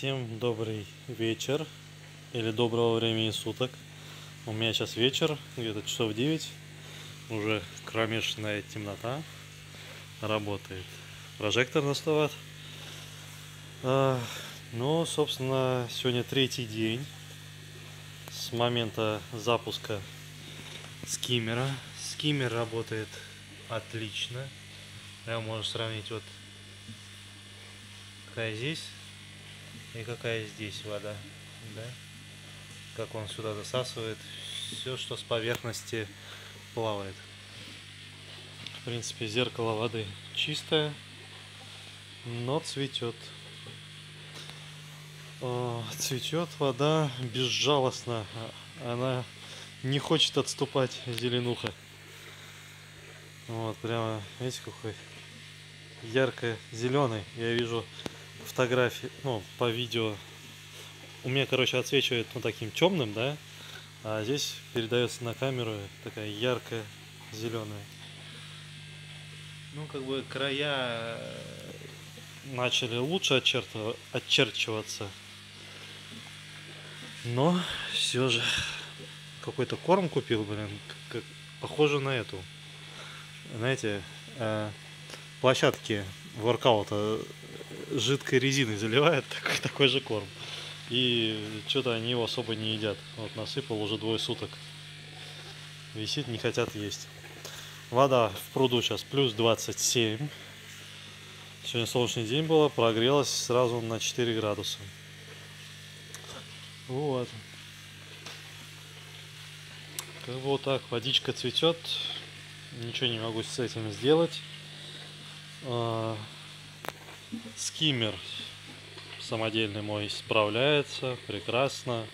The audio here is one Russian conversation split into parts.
Всем добрый вечер или доброго времени суток. У меня сейчас вечер, где-то часов 9. Уже кромешная темнота. Работает. Прожектор на 100 ватт. А, ну, собственно, сегодня третий день с момента запуска скиммера. Скиммер работает отлично. Я можно сравнить вот какая здесь и какая здесь вода, да? Как он сюда засасывает все, что с поверхности плавает. В принципе, зеркало воды чистое, но цветет. Цветет вода безжалостно. Она не хочет отступать, зеленуха. Вот, прямо, видите, какой ярко-зеленый. Я вижу фотографии, ну, по видео. У меня, короче, отсвечивает ну, таким темным, да, а здесь передается на камеру такая яркая зеленая. Ну, как бы края начали лучше очерт... очерчиваться. Но все же какой-то корм купил, блин, как, похоже на эту. Знаете, э, площадки воркаута жидкой резиной заливает такой, такой же корм. И что-то они его особо не едят. Вот насыпал уже двое суток. Висит, не хотят есть. Вода в пруду сейчас плюс 27. Сегодня солнечный день было, прогрелась сразу на 4 градуса. Вот. Как бы вот так, водичка цветет. Ничего не могу с этим сделать. Скиммер самодельный мой справляется прекрасно.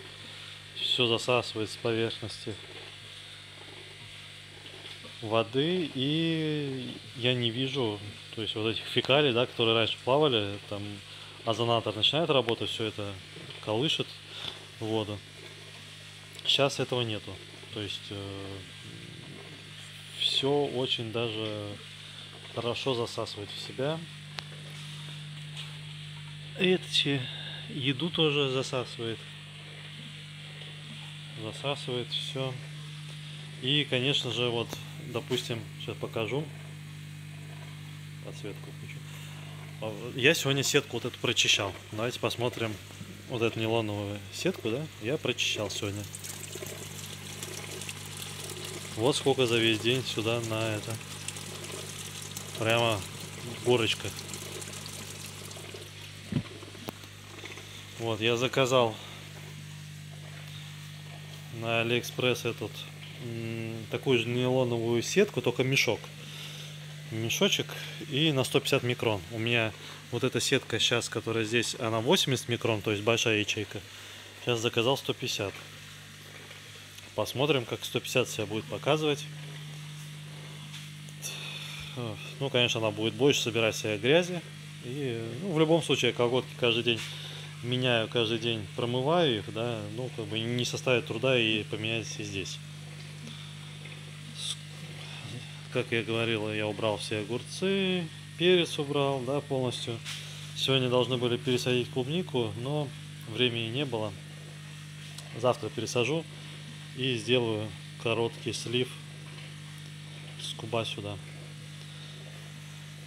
Все засасывает с поверхности воды и я не вижу, то есть вот этих фекалий, да, которые раньше плавали, там озонатор начинает работать, все это колышет воду. Сейчас этого нету. То есть э, все очень даже хорошо засасывает в себя. Эти еду тоже засасывает. Засасывает все. И, конечно же, вот, допустим, сейчас покажу. Подсветку включу. А, я сегодня сетку вот эту прочищал. Давайте посмотрим вот эту нейлоновую сетку, да? Я прочищал сегодня. Вот сколько за весь день сюда на это. Прямо горочка. Вот, я заказал на Алиэкспресс этот такую же нейлоновую сетку, только мешок. Мешочек и на 150 микрон. У меня вот эта сетка сейчас, которая здесь, она 80 микрон, то есть большая ячейка. Сейчас заказал 150. Посмотрим, как 150 себя будет показывать. Ну, конечно, она будет больше собирать себе грязи. И ну, в любом случае колготки каждый день меняю каждый день, промываю их, да, ну, как бы не составит труда и поменять и здесь. Как я говорил, я убрал все огурцы, перец убрал, да, полностью. Сегодня должны были пересадить клубнику, но времени не было. Завтра пересажу и сделаю короткий слив с куба сюда.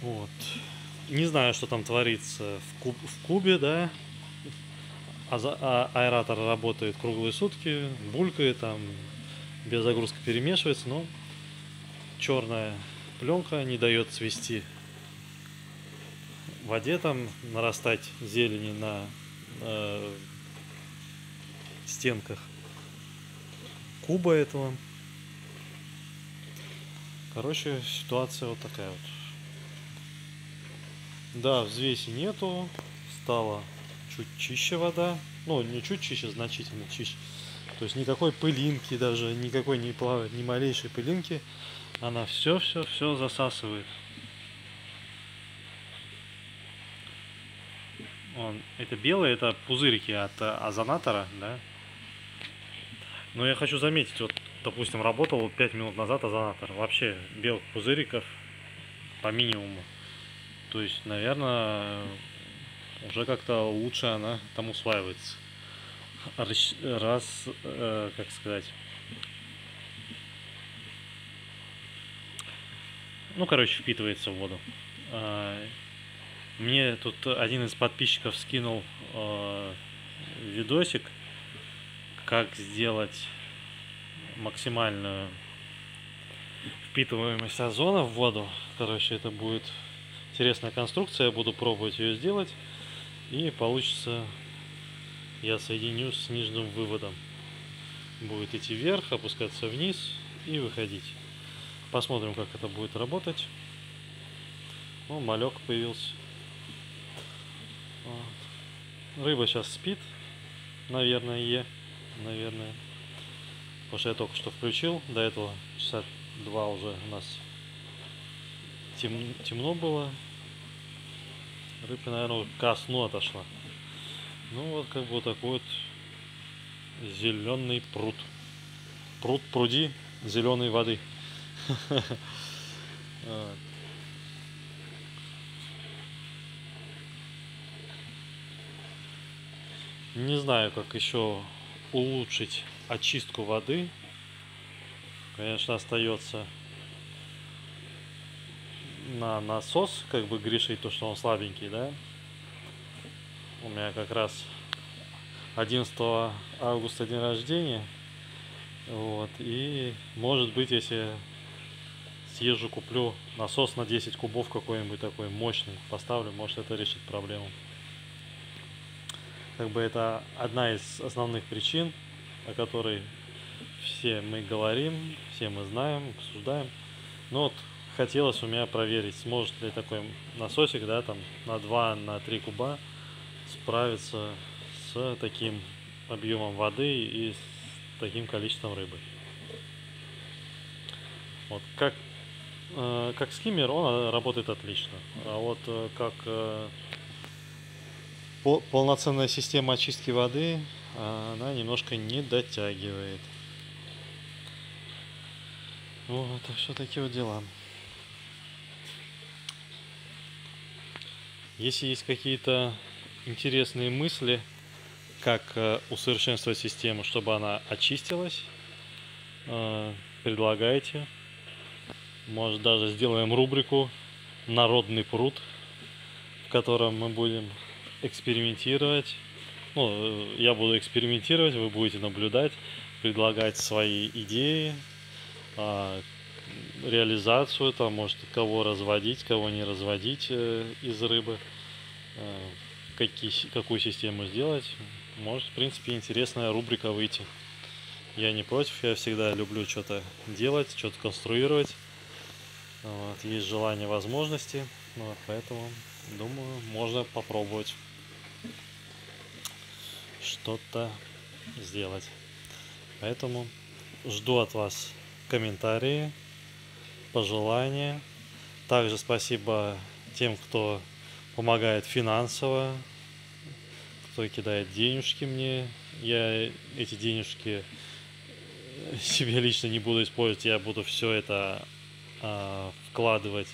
Вот. Не знаю, что там творится в, куб, в кубе, да, а, а аэратор работает круглые сутки, булькает, там без загрузки перемешивается, но черная пленка не дает цвести в воде, там нарастать зелени на э, стенках куба этого. Короче, ситуация вот такая вот. Да, взвеси нету, стало чуть чище вода. Ну, не чуть чище, значительно чище. То есть никакой пылинки даже, никакой не плавает, ни малейшей пылинки. Она все-все-все засасывает. Он, это белые, это пузырики от э, озонатора, да? Но я хочу заметить, вот, допустим, работал 5 минут назад озонатор. Вообще белых пузыриков по минимуму. То есть, наверное, уже как-то лучше она там усваивается. Раз, э, как сказать, ну, короче, впитывается в воду. А, мне тут один из подписчиков скинул э, видосик, как сделать максимальную впитываемость озона в воду. Короче, это будет интересная конструкция, я буду пробовать ее сделать. И получится, я соединю с нижним выводом. Будет идти вверх, опускаться вниз и выходить. Посмотрим, как это будет работать. О, малек появился. Вот. Рыба сейчас спит, наверное, е, наверное. Потому что я только что включил, до этого часа два уже у нас тем, темно было. Рыбка, наверное, ко сну отошла. Ну вот как бы вот такой вот зеленый пруд. Пруд пруди зеленой воды. Не знаю, как еще улучшить очистку воды. Конечно, остается на насос, как бы грешить, то, что он слабенький, да. У меня как раз 11 августа день рождения. Вот, и может быть, если съезжу, куплю насос на 10 кубов какой-нибудь такой мощный, поставлю, может это решит проблему как бы это одна из основных причин, о которой все мы говорим, все мы знаем, обсуждаем. Но вот хотелось у меня проверить, сможет ли такой насосик, да, там на 2, на 3 куба справиться с таким объемом воды и с таким количеством рыбы. Вот как, э, как скиммер он работает отлично, а вот э, как э, полноценная система очистки воды, она немножко не дотягивает. Вот, так что такие вот дела. Если есть какие-то интересные мысли, как э, усовершенствовать систему, чтобы она очистилась, э, предлагайте. Может даже сделаем рубрику «Народный пруд», в котором мы будем экспериментировать. Ну, э, я буду экспериментировать, вы будете наблюдать, предлагать свои идеи, а, реализацию, там, может, кого разводить, кого не разводить э, из рыбы, э, какие, какую систему сделать. Может, в принципе, интересная рубрика выйти. Я не против, я всегда люблю что-то делать, что-то конструировать. Вот, есть желание, возможности, вот, поэтому, думаю, можно попробовать что-то сделать. Поэтому жду от вас комментарии, пожелания. Также спасибо тем, кто помогает финансово, кто кидает денежки мне. Я эти денежки себе лично не буду использовать, я буду все это а, вкладывать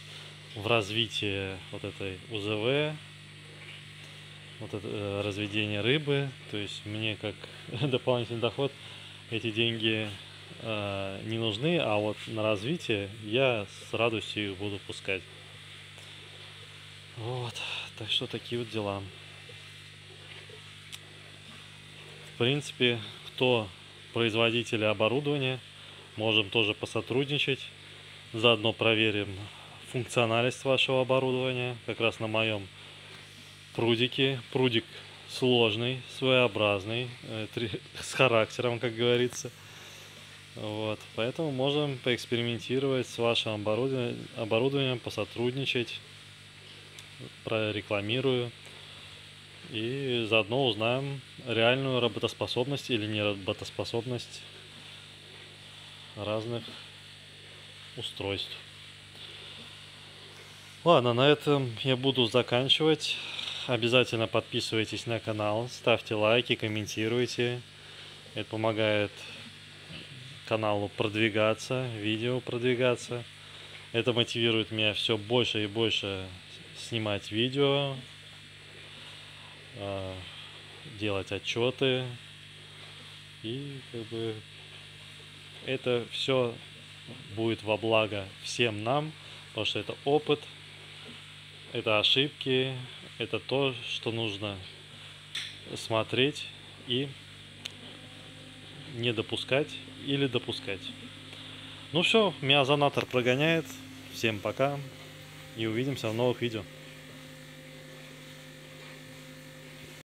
в развитие вот этой УЗВ, вот это э, разведение рыбы. То есть мне как дополнительный доход эти деньги э, не нужны, а вот на развитие я с радостью их буду пускать. Вот, так что такие вот дела. В принципе, кто производители оборудования, можем тоже посотрудничать. Заодно проверим функциональность вашего оборудования. Как раз на моем прудики. Прудик сложный, своеобразный, э, с характером, как говорится. Вот, поэтому можем поэкспериментировать с вашим оборудованием, оборудованием посотрудничать, прорекламирую. И заодно узнаем реальную работоспособность или неработоспособность разных устройств. Ладно, на этом я буду заканчивать. Обязательно подписывайтесь на канал, ставьте лайки, комментируйте. Это помогает каналу продвигаться, видео продвигаться. Это мотивирует меня все больше и больше снимать видео. э, делать отчеты. И как бы это все будет во благо всем нам, потому что это опыт, это ошибки, это то, что нужно смотреть и не допускать или допускать. Ну все, меня занатор прогоняет. Всем пока и увидимся в новых видео.